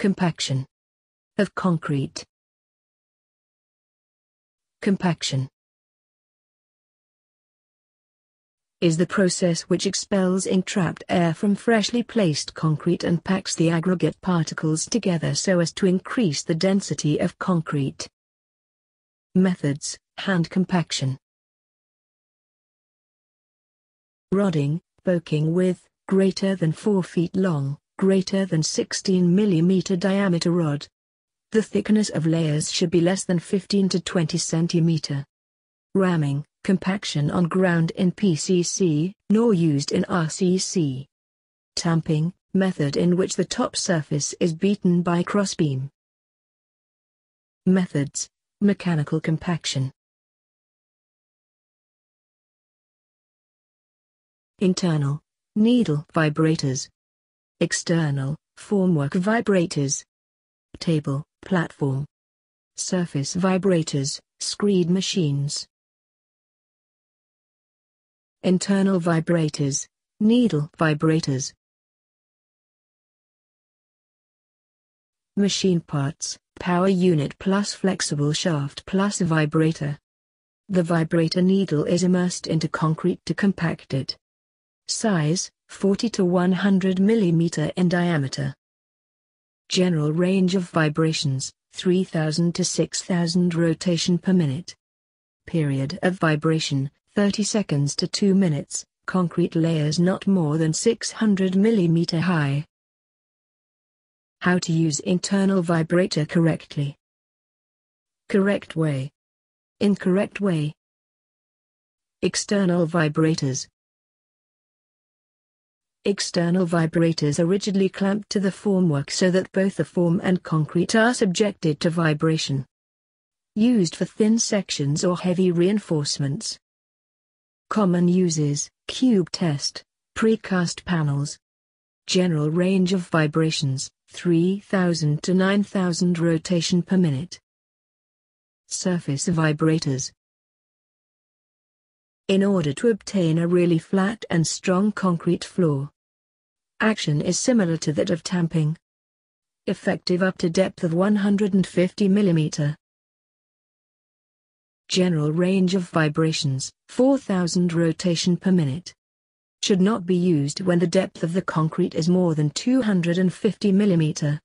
Compaction of concrete. Compaction is the process which expels entrapped air from freshly placed concrete and packs the aggregate particles together so as to increase the density of concrete. Methods, hand compaction. Rodding, poking with, greater than 4 feet long, greater than 16 mm diameter rod. The thickness of layers should be less than 15 to 20 cm. Ramming, compaction on ground in PCC, nor used in RCC. Tamping, method in which the top surface is beaten by crossbeam. Methods, mechanical compaction. Internal, needle vibrators. External, formwork vibrators. Table, platform. Surface vibrators, screed machines. Internal vibrators, needle vibrators. Machine parts, power unit plus flexible shaft plus vibrator. The vibrator needle is immersed into concrete to compact it. Size, 40 to 100 mm in diameter. General range of vibrations, 3000 to 6000 rotation per minute. Period of vibration, 30 seconds to 2 minutes, concrete layers not more than 600 mm high. How to use internal vibrator correctly. Correct way. Incorrect way. External vibrators. External vibrators are rigidly clamped to the formwork so that both the form and concrete are subjected to vibration. Used for thin sections or heavy reinforcements. Common uses, cube test, precast panels. General range of vibrations, 3000 to 9000 rotation per minute. Surface vibrators. In order to obtain a really flat and strong concrete floor. Action is similar to that of tamping. Effective up to depth of 150 mm. General range of vibrations, 4000 rotation per minute. Should not be used when the depth of the concrete is more than 250 mm.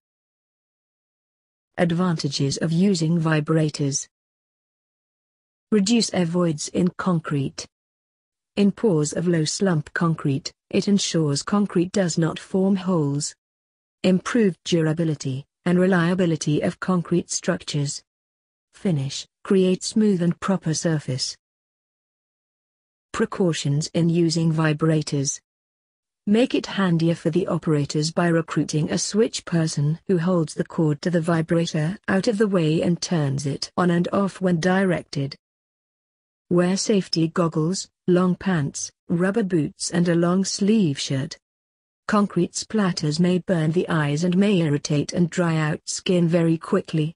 Advantages of using vibrators. Reduce air voids in concrete. In pores of low slump concrete, it ensures concrete does not form holes. Improved durability and reliability of concrete structures. Finish create smooth and proper surface. Precautions in using vibrators. Make it handier for the operators by recruiting a switch person who holds the cord to the vibrator out of the way and turns it on and off when directed. Wear safety goggles, long pants, rubber boots and a long sleeve shirt. Concrete splatters may burn the eyes and may irritate and dry out skin very quickly.